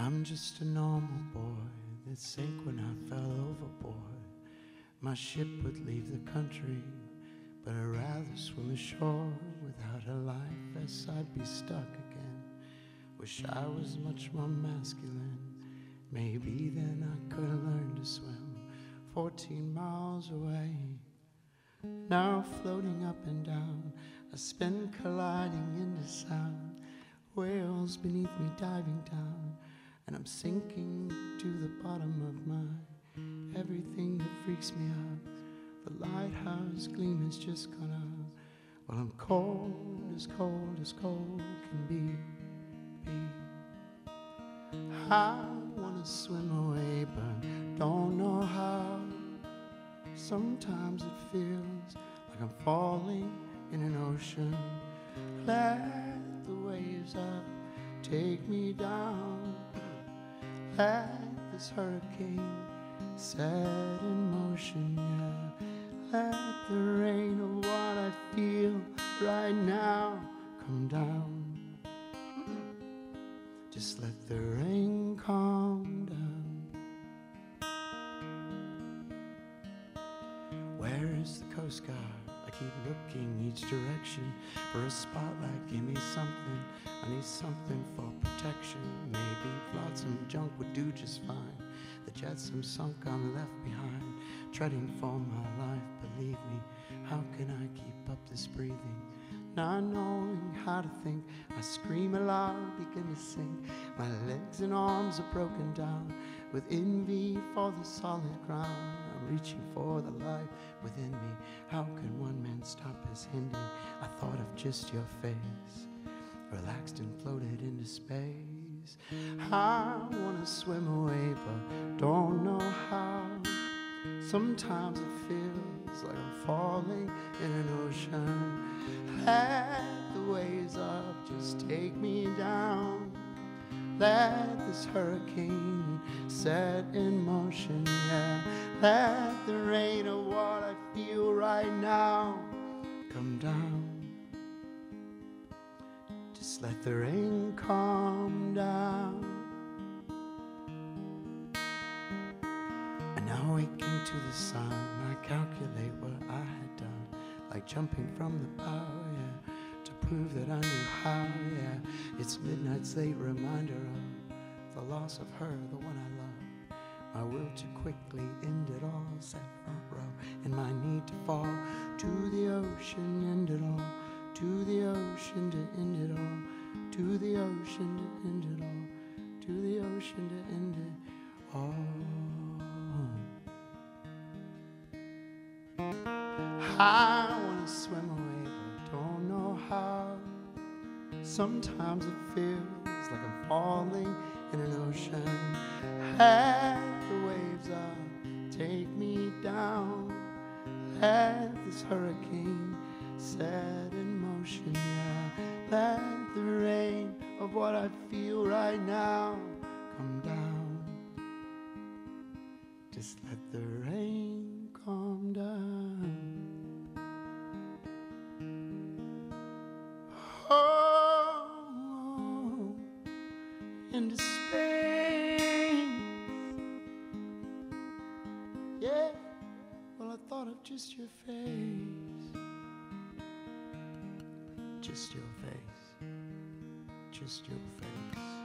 I'm just a normal boy that sank when I fell overboard. My ship would leave the country, but I'd rather swim ashore. Without a life vest, I'd be stuck again. Wish I was much more masculine. Maybe then I could learned to swim 14 miles away. Now floating up and down, I spin colliding into sound. Whales beneath me diving down, and I'm sinking to the bottom of my everything that freaks me out. The lighthouse gleam has just gone out. Well, I'm cold as cold as cold can be. be. I wanna swim away, but don't know how. Sometimes it feels like I'm falling in an ocean. Let the waves up take me down. Let this hurricane set in motion, yeah. Let the rain of what I feel right now come down. Just let the rain calm down. Where is the Coast Guard? I keep looking each direction for a spotlight. Give me something. I need something for protection. Junk would do just fine. The jetsam sunk, I'm left behind. Treading for my life, believe me. How can I keep up this breathing? Not knowing how to think, I scream aloud, begin to sing. My legs and arms are broken down with envy for the solid ground. I'm reaching for the life within me. How can one man stop his ending? I thought of just your face, relaxed and floated into space. I wanna swim away, but don't know how. Sometimes it feels like I'm falling in an ocean. Let the waves up just take me down. Let this hurricane set in motion, yeah. Let the rain of what I feel right now Let the rain calm down. And now waking to the sun, I calculate what I had done, like jumping from the bow, yeah, to prove that I knew how, yeah. It's midnight's late reminder of the loss of her, the one I love. My will to quickly end it all, set front row, and my need to fall to the ocean, end it all, I wanna swim away, but don't know how. Sometimes it feels like I'm falling in an ocean. Let the waves up, take me down. Let this hurricane set in motion, yeah. Let the rain of what I feel right now come down. Just let the rain calm down. Into space. Yeah, well, I thought of just your face. Just your face. Just your face.